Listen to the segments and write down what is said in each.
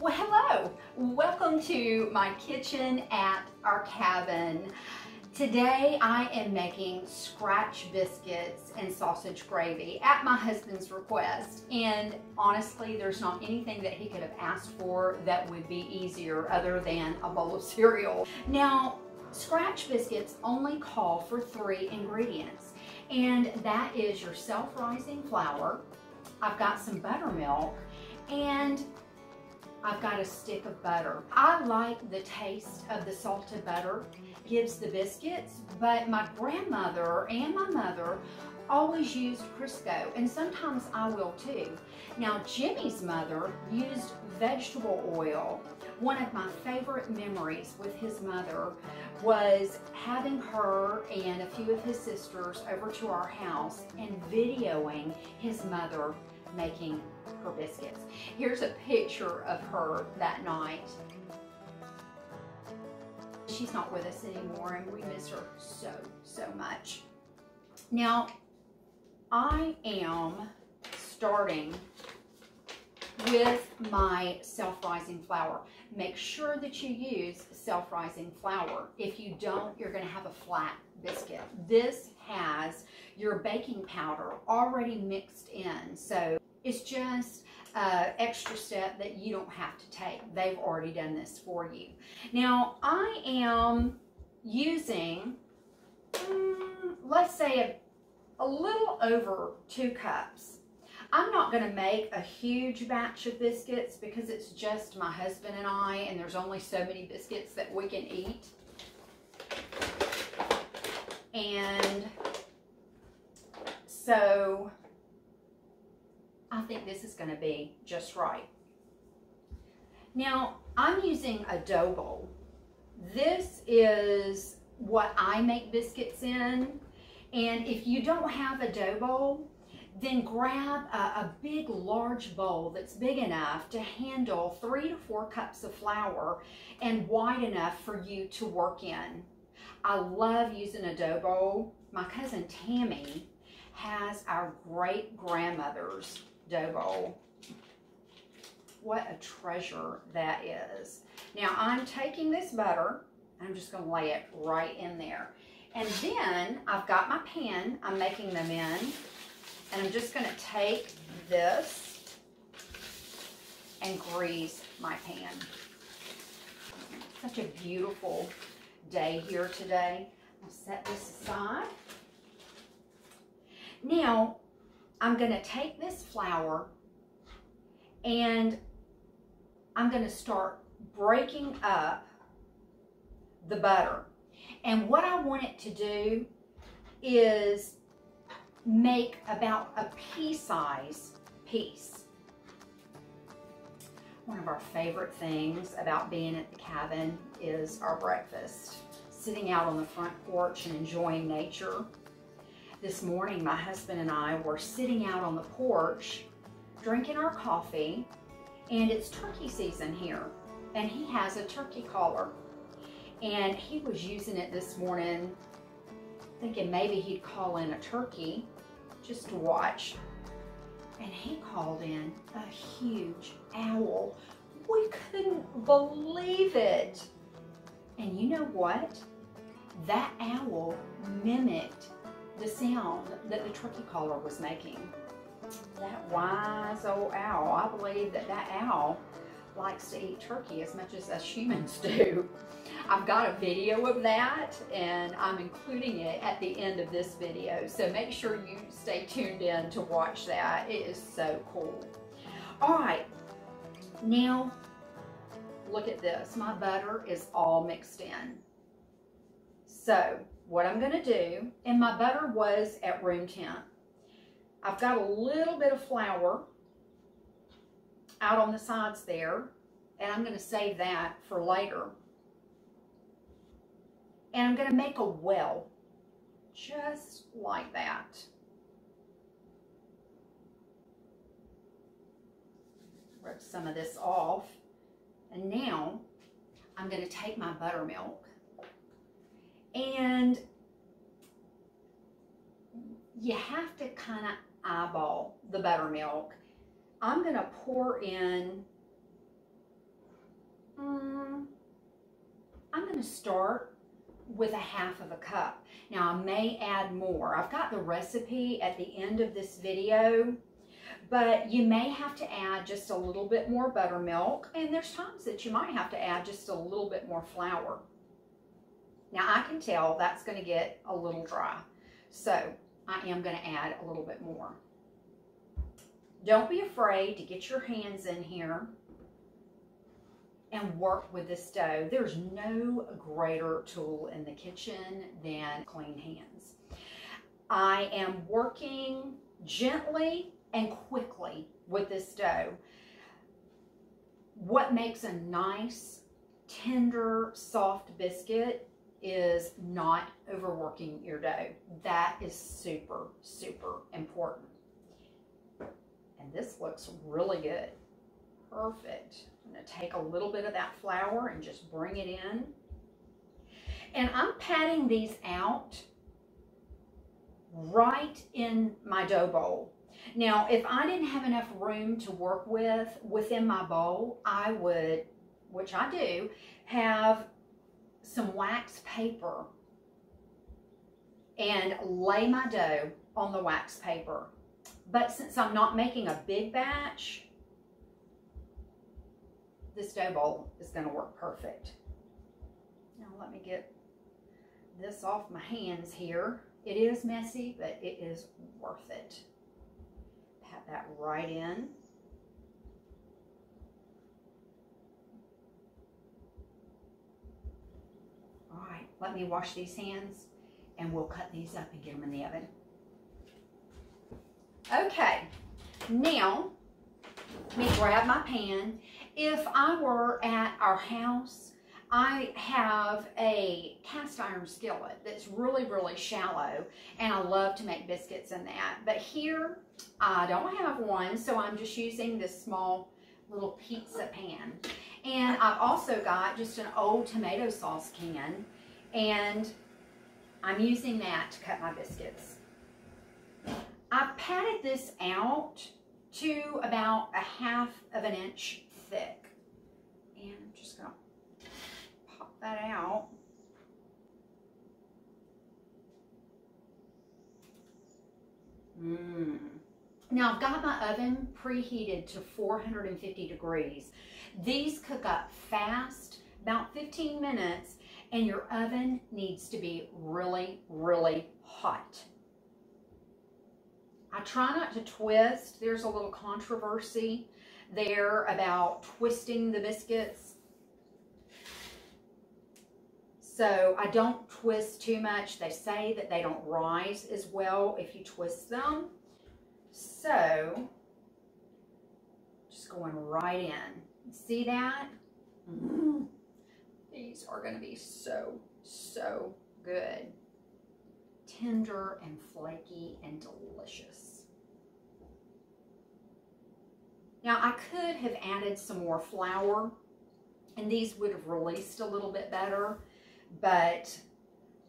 Well, hello. Welcome to my kitchen at our cabin. Today I am making scratch biscuits and sausage gravy at my husband's request. And honestly, there's not anything that he could have asked for that would be easier other than a bowl of cereal. Now, scratch biscuits only call for three ingredients. And that is your self-rising flour. I've got some buttermilk and I've got a stick of butter. I like the taste of the salted butter, gives the biscuits, but my grandmother and my mother always used Crisco, and sometimes I will too. Now, Jimmy's mother used vegetable oil. One of my favorite memories with his mother was having her and a few of his sisters over to our house and videoing his mother making her biscuits. Here's a picture of her that night. She's not with us anymore and we miss her so, so much. Now, I am starting with my self-rising flour. Make sure that you use self-rising flour. If you don't, you're gonna have a flat biscuit. This has your baking powder already mixed in. So it's just uh, extra step that you don't have to take. They've already done this for you. Now, I am using, um, let's say, a, a little over two cups. I'm not going to make a huge batch of biscuits because it's just my husband and I, and there's only so many biscuits that we can eat. And so I think this is going to be just right. Now, I'm using a dough bowl. This is what I make biscuits in. And if you don't have a dough bowl, then grab a, a, big large bowl that's big enough to handle three to four cups of flour and wide enough for you to work in. I love using a dough bowl. My cousin Tammy has our great grandmother's dough bowl. What a treasure that is. Now I'm taking this butter, I'm just gonna lay it right in there. And then I've got my pan, I'm making them in, and I'm just gonna take this and grease my pan. Such a beautiful day here today. I'll set this aside. Now, I'm going to take this flour and I'm going to start breaking up the butter. And what I want it to do is make about a pea size piece. One of our favorite things about being at the cabin is our breakfast. Sitting out on the front porch and enjoying nature this morning, my husband and I were sitting out on the porch, drinking our coffee, and it's turkey season here. And he has a turkey caller. And he was using it this morning, thinking maybe he'd call in a turkey just to watch. And he called in a huge owl. We couldn't believe it. And you know what? That owl mimicked the sound that the turkey caller was making. That wise old owl, I believe that that owl likes to eat turkey as much as us humans do. I've got a video of that and I'm including it at the end of this video. So make sure you stay tuned in to watch that. It is so cool. All right, now look at this. My butter is all mixed in. So what I'm going to do, and my butter was at room temp. I've got a little bit of flour out on the sides there, and I'm going to save that for later. And I'm going to make a well, just like that. Rip some of this off. And now I'm going to take my buttermilk and you have to kind of eyeball the buttermilk. I'm going to pour in mm, I'm going to start with a half of a cup. Now I may add more. I've got the recipe at the end of this video, but you may have to add just a little bit more buttermilk, and there's times that you might have to add just a little bit more flour. Now I can tell that's going to get a little dry, so I am going to add a little bit more. Don't be afraid to get your hands in here and work with this dough. There's no greater tool in the kitchen than clean hands. I am working gently and quickly with this dough. What makes a nice, tender, soft biscuit is not overworking your dough. That is super, super important. And this looks really good. Perfect. I'm to take a little bit of that flour and just bring it in. And I'm patting these out right in my dough bowl. Now, if I didn't have enough room to work with within my bowl, I would, which I do, have some wax paper and lay my dough on the wax paper. But since I'm not making a big batch, this dough bowl is going to work perfect. Now let me get this off my hands here. It is messy, but it is worth it. Pat that right in. All right, let me wash these hands and we'll cut these up and get them in the oven. Okay, now let me grab my pan if I were at our house, I have a cast iron skillet that's really, really shallow, and I love to make biscuits in that. But here, I don't have one, so I'm just using this small little pizza pan. And I've also got just an old tomato sauce can, and I'm using that to cut my biscuits. I've patted this out to about a half of an inch thick. And I'm just going to pop that out. Mmm. Now I've got my oven preheated to 450 degrees. These cook up fast, about 15 minutes, and your oven needs to be really, really hot. I try not to twist. There's a little controversy there about twisting the biscuits. So I don't twist too much. They say that they don't rise as well if you twist them. So just going right in. See that? Mm. These are going to be so, so good. Tender and flaky and delicious. Now I could have added some more flour and these would have released a little bit better, but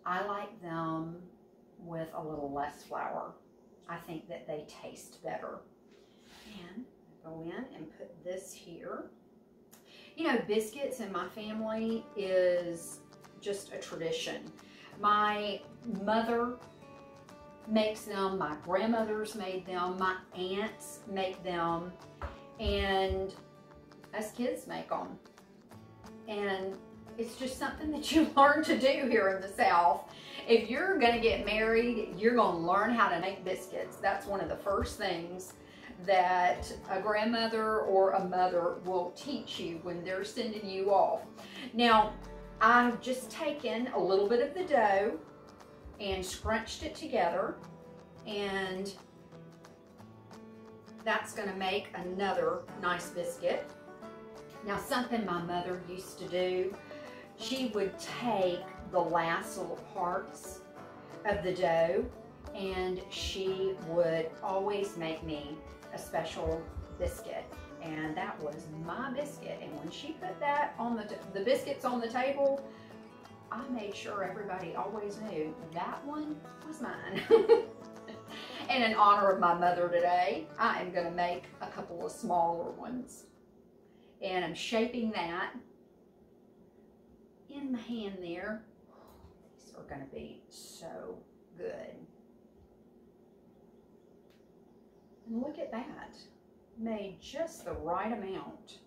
I like them with a little less flour. I think that they taste better. And go in and put this here. You know, biscuits in my family is just a tradition. My mother makes them, my grandmothers made them, my aunts make them, and us kids make them. And it's just something that you learn to do here in the South. If you're to get married, you're to learn how to make biscuits. That's one of the first things that a grandmother or a mother will teach you when they're sending you off. Now, I've just taken a little bit of the dough and scrunched it together and that's gonna make another nice biscuit. Now something my mother used to do, she would take the last little parts of the dough and she would always make me a special biscuit and that was my biscuit and when she put that on the the biscuits on the table I made sure everybody always knew that one was mine And in honor of my mother today, I am to make a couple of smaller ones. And I'm shaping that in my hand there. These are to be so good. And look at that. Made just the right amount.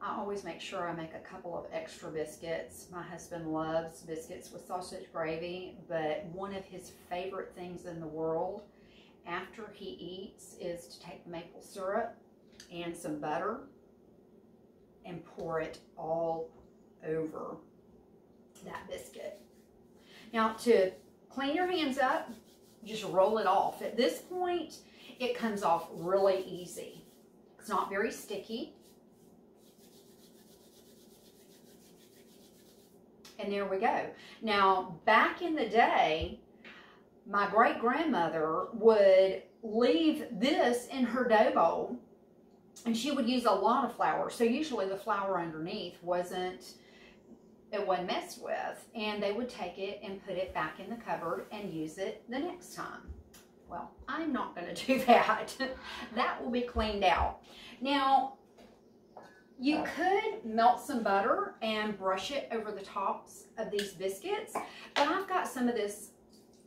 I always make sure I make a couple of extra biscuits. My husband loves biscuits with sausage gravy, but one of his favorite things in the world after he eats is to take maple syrup and some butter and pour it all over that biscuit. Now to clean your hands up, just roll it off. At this point, it comes off really easy. It's not very sticky. And there we go. Now, back in the day, my great grandmother would leave this in her dough bowl and she would use a lot of flour. So usually the flour underneath wasn't, it wasn't messed with. And they would take it and put it back in the cupboard and use it the next time. Well, I'm not going to do that. that will be cleaned out. Now, you could melt some butter and brush it over the tops of these biscuits, but I've got some of this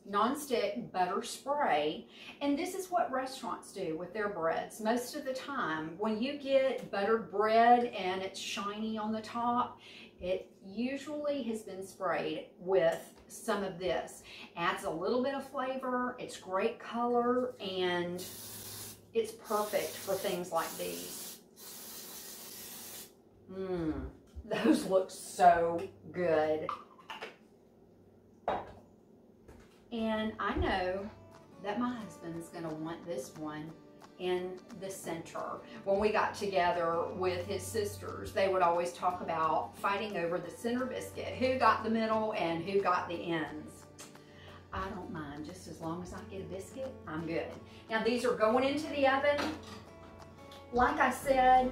nonstick butter spray. And this is what restaurants do with their breads. Most of the time, when you get buttered bread and it's shiny on the top, it usually has been sprayed with some of this. Adds a little bit of flavor, it's great color, and it's perfect for things like these. Mmm, those look so good. And I know that my husband's gonna want this one in the center. When we got together with his sisters, they would always talk about fighting over the center biscuit, who got the middle and who got the ends. I don't mind, just as long as I get a biscuit, I'm good. Now these are going into the oven. Like I said,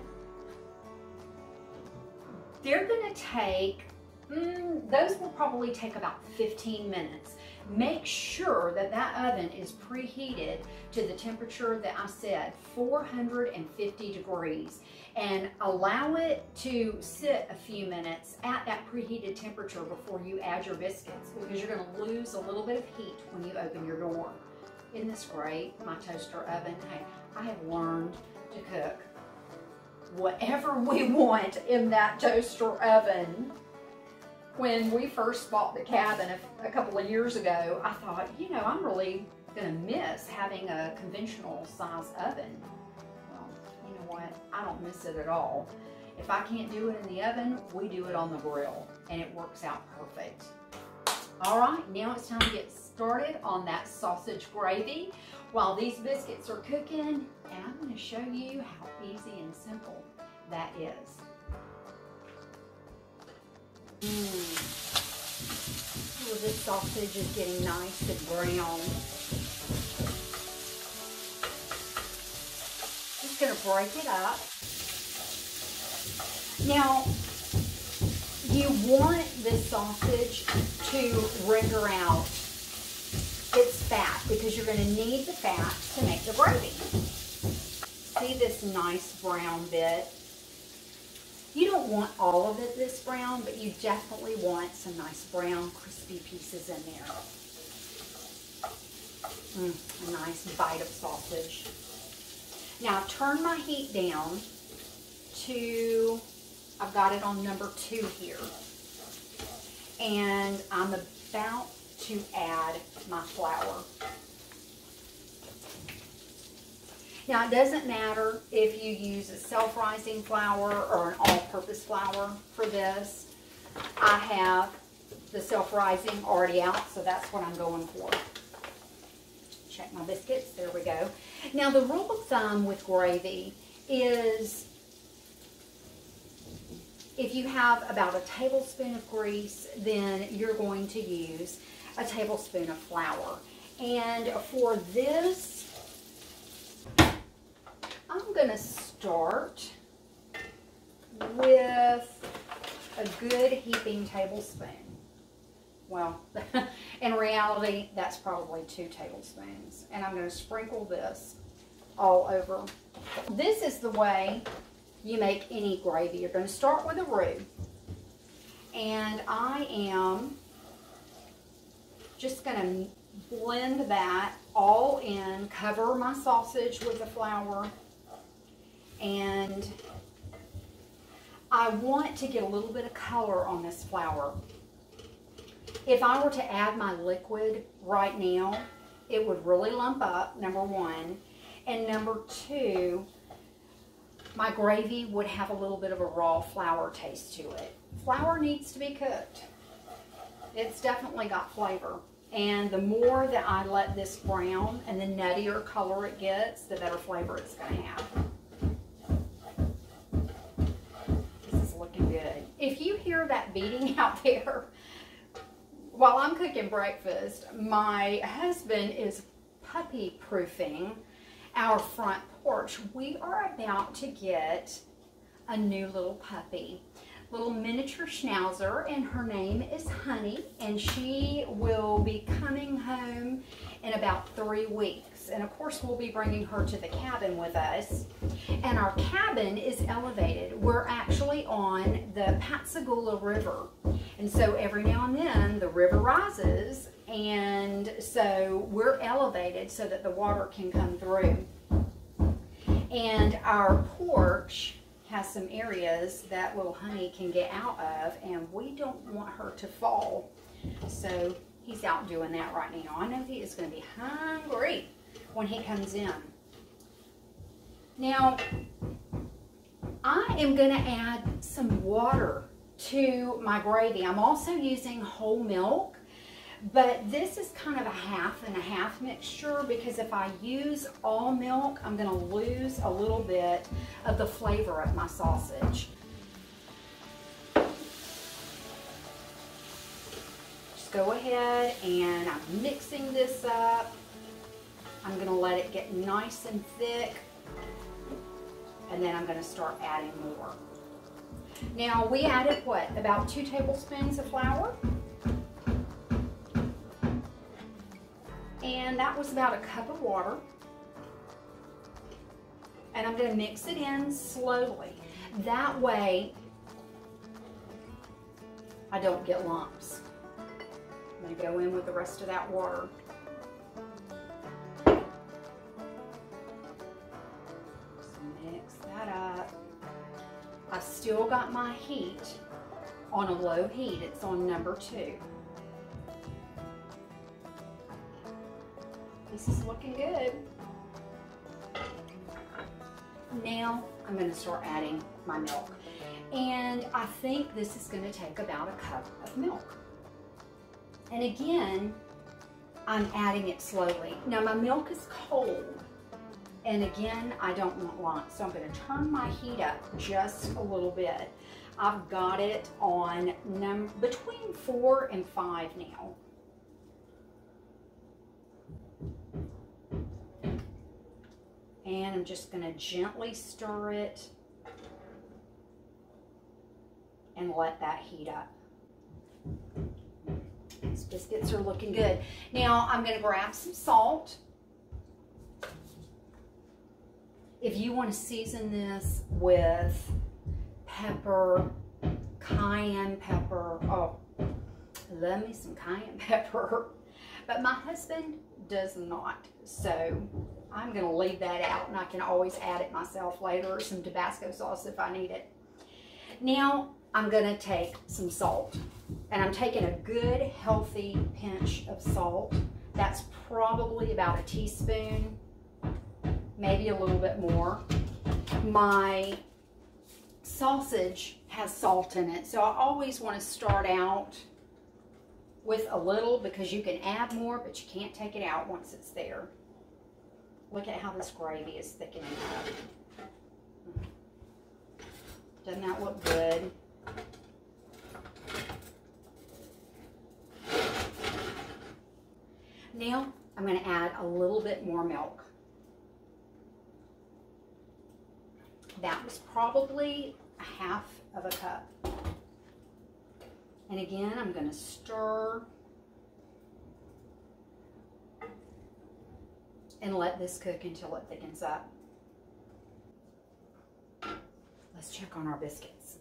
they're gonna take, mm, those will probably take about 15 minutes make sure that that oven is preheated to the temperature that I said, 450 degrees, and allow it to sit a few minutes at that preheated temperature before you add your biscuits because you're gonna lose a little bit of heat when you open your door. Isn't this great, my toaster oven? Hey, I have learned to cook whatever we want in that toaster oven when we first bought the cabin a, a couple of years ago, I thought, you know, I'm really going to miss having a conventional size oven. Well, you know what? I don't miss it at all. If I can't do it in the oven, we do it on the grill, and it works out perfect. All right, now it's time to get started on that sausage gravy while these biscuits are cooking, and I'm going to show you how easy and simple that is. This sausage is getting nice and brown. Just going to break it up. Now, you want this sausage to render out its fat because you're going to need the fat to make the gravy. See this nice brown bit? You don't want all of it this brown, but you definitely want some nice brown crispy pieces in there. Mm, a nice bite of sausage. Now turn my heat down to, I've got it on number two here. And I'm about to add my flour. Now, it doesn't matter if you use a self-rising flour or an all-purpose flour for this. I have the self-rising already out, so that's what I'm going for. Check my biscuits. There we go. Now, the rule of thumb with gravy is if you have about a tablespoon of grease, then you're going to use a tablespoon of flour. And for this I'm going to start with a good heaping tablespoon. Well, in reality, that's probably two tablespoons. And I'm going to sprinkle this all over. This is the way you make any gravy. You're going to start with a roux. And I am just going to blend that all in, cover my sausage with the flour, and I want to get a little bit of color on this flour. If I were to add my liquid right now, it would really lump up, number one. And number two, my gravy would have a little bit of a raw flour taste to it. Flour needs to be cooked. It's definitely got flavor. And the more that I let this brown and the nuttier color it gets, the better flavor it's going to have. Hear that beating out there, while I'm cooking breakfast, my husband is puppy proofing our front porch. We are about to get a new little puppy, little miniature schnauzer, and her name is Honey, and she will be coming home in about three weeks. And of course, we'll be bringing her to the cabin with us. And our cabin is elevated. We're actually on the Pascagoula River. And so every now and then the river rises and so we're elevated so that the water can come through. And our porch has some areas that little honey can get out of and we don't want her to fall. So he's out doing that right now. I know he is going to be hungry when he comes in. Now, I am going to add some water to my gravy. I'm also using whole milk, but this is kind of a half and a half mixture because if I use all milk, I'm going to lose a little bit of the flavor of my sausage. Just go ahead and I'm mixing this up. I'm going to let it get nice and thick and then I'm going to start adding more. Now we added what, about two tablespoons of flour? And that was about a cup of water. And I'm gonna mix it in slowly. That way, I don't get lumps. I'm gonna go in with the rest of that water. mix that up. I've still got my heat on a low heat. It's on number two. This is looking good. Now I'm going to start adding my milk. And I think this is going to take about a cup of milk. And again, I'm adding it slowly. Now my milk is cold. And again, I don't want lumps, so I'm gonna turn my heat up just a little bit. I've got it on num between four and five now. And I'm just gonna gently stir it and let that heat up. These biscuits are looking good. Now I'm gonna grab some salt if you want to season this with pepper, cayenne pepper, oh, love me some cayenne pepper. But my husband does not. So I'm going to leave that out and I can always add it myself later or some Tabasco sauce if I need it. Now I'm going to take some salt and I'm taking a good healthy pinch of salt. That's probably about a teaspoon maybe a little bit more. My sausage has salt in it, so I always want to start out with a little because you can add more, but you can't take it out once it's there. Look at how this gravy is thickening up. Doesn't that look good? Now, I'm going to add a little bit more milk. That was probably a half of a cup. And again, I'm going to stir and let this cook until it thickens up. Let's check on our biscuits.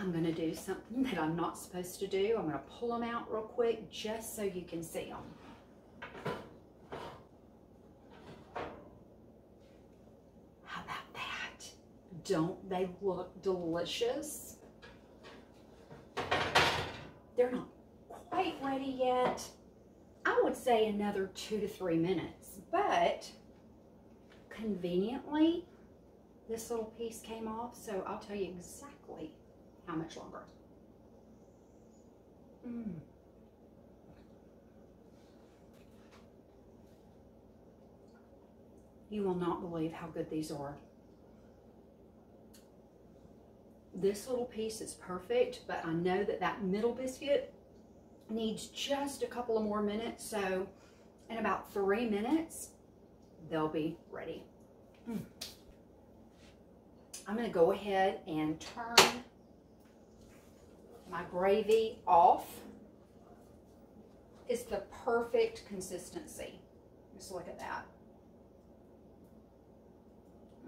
I'm going to do something that I'm not supposed to do. I'm going to pull them out real quick just so you can see them. How about that? Don't they look delicious? They're not ready yet. I would say another two to three minutes, but conveniently, this little piece came off, so I'll tell you exactly how much longer. Mm. You will not believe how good these are. This little piece is perfect, but I know that that middle biscuit needs just a couple of more minutes. So in about three minutes, they'll be ready. Mm. I'm gonna go ahead and turn my gravy off. It's the perfect consistency. Just look at that.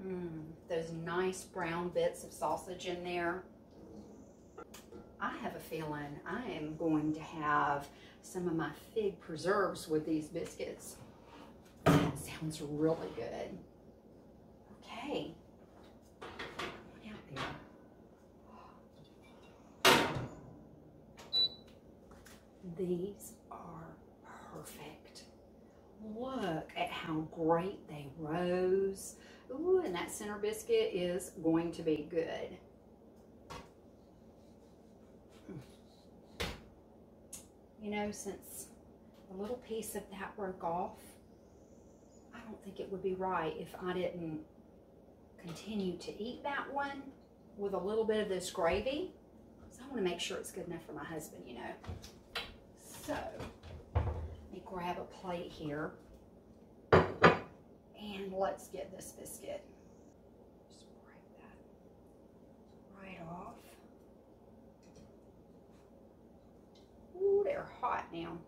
Mm, those nice brown bits of sausage in there. I have a feeling I am going to have some of my fig preserves with these biscuits. That sounds really good. Okay. These are perfect. Look at how great they rose. Ooh, and that center biscuit is going to be good. You know, since a little piece of that broke off, I don't think it would be right if I didn't continue to eat that one with a little bit of this gravy. So I want to make sure it's good enough for my husband, you know. So, let me grab a plate here. And let's get this biscuit. Just break that right off. Ooh, they're hot now.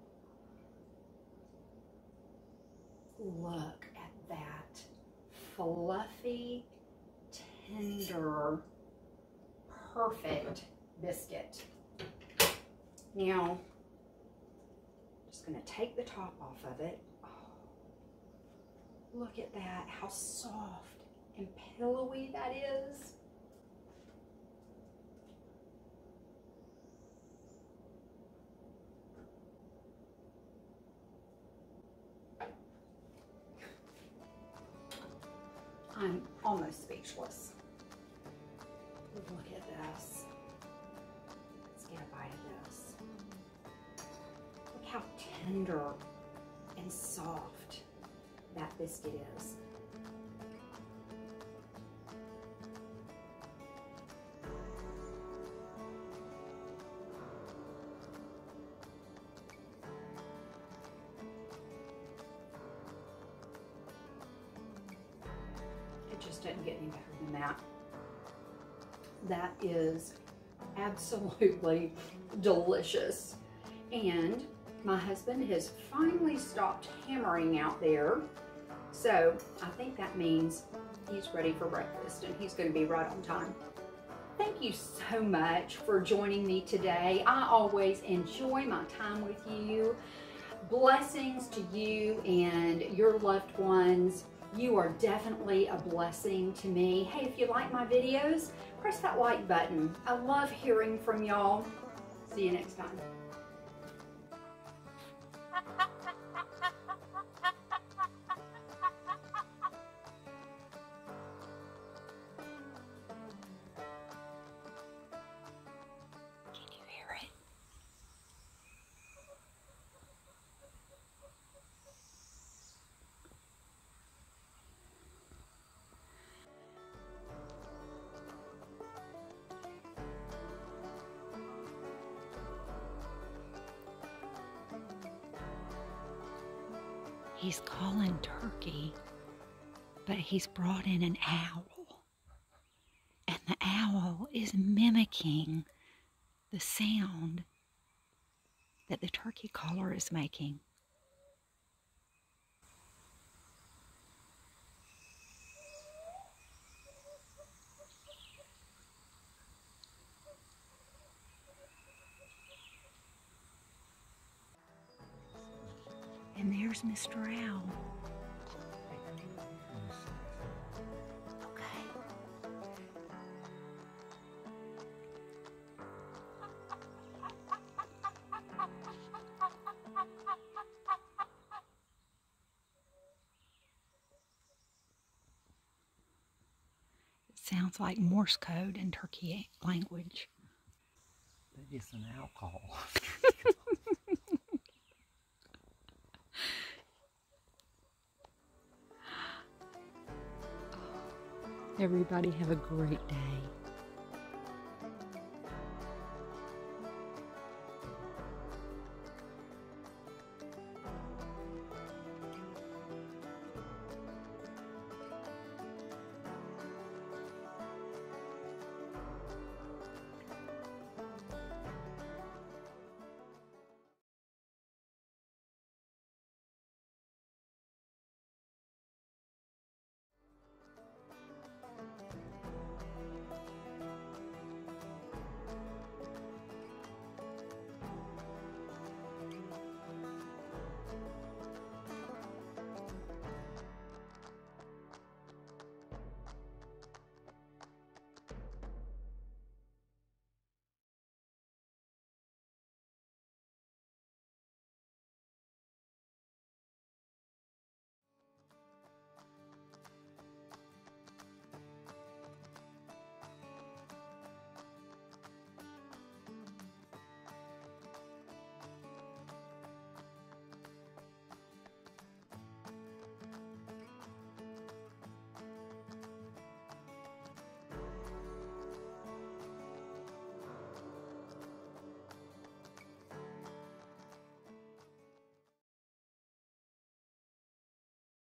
Look at that fluffy, tender, perfect biscuit. Now, just going to take the top off of it. Oh, look at that, how soft and pillowy that is. I'm almost speechless. Look at this. Let's get a bite of this. Look how tender and soft that biscuit is. Absolutely delicious. And my husband has finally stopped hammering out there. So I think that means he's ready for breakfast and he's going to be right on time. Thank you so much for joining me today. I always enjoy my time with you. Blessings to you and your loved ones. You are definitely a blessing to me. Hey, if you like my videos, press that like button. I love hearing from y'all. See you next time. He's calling turkey, but he's brought in an owl. And the owl is mimicking the sound that the turkey caller is making. And there's Mr. Owl. Okay. It sounds like Morse code in turkey language. That is an alcohol. Everybody have a great day.